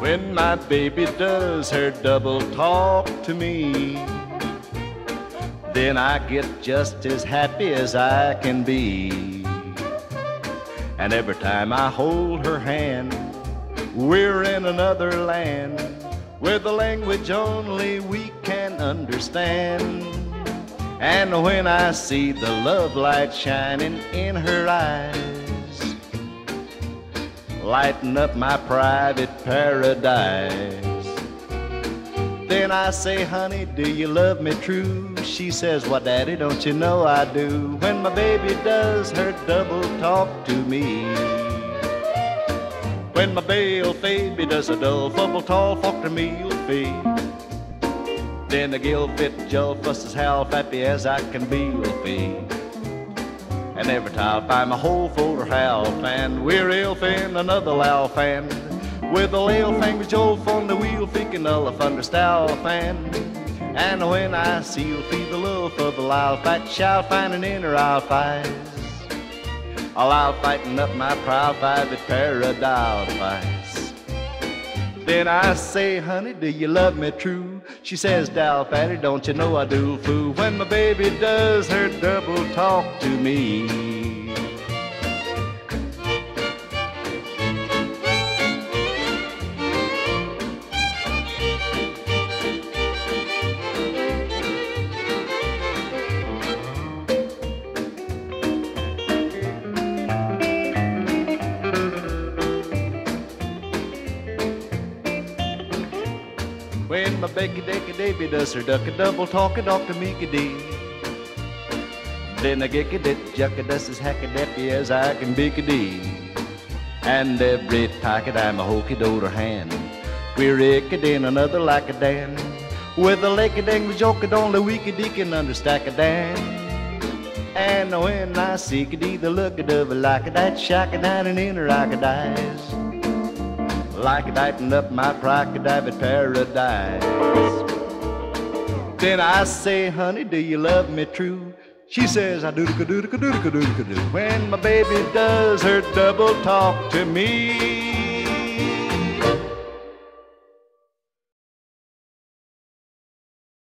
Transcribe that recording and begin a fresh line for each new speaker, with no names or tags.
when my baby does her double talk to me. Then I get just as happy as I can be. And every time I hold her hand, we're in another land where the language only we can understand. And when I see the love light shining in her eyes, lighting up my private paradise. Then I say, honey, do you love me true? She says, well, daddy, don't you know I do? When my baby does her double talk to me. When my bale baby does a dull fumble tall fuck to fee. Then the gill fit Joe fusses how happy as I can be will be. And every time I'm a hole full of half, and we're elfin another laugh, fan, with a little fingers Joe on the wheel, picking a thunder style fan. And when I see you through the love of the loud fight, shall find an inner I'll fight. I'll fighting up my proud private paradise fight. Then I say, honey, do you love me true? She says, Dal Fatty, don't you know I do, fool? When my baby does her double talk to me. When my Becky Decky Davy does her duck a double talk a talk to me dee. Then I get a dit jucka does as hack a deppy as I can be dee. And every pocket I'm a hokey doter hand. We're icked in another like a dan. With a a dang joke it only we could can understack a dan. And when I see dee the look of a like a that shack and in her like a dice like dighten up my private paradise. Then I say, honey, do you love me true? She says, I do do do do do do do do. When my baby does her double talk to me.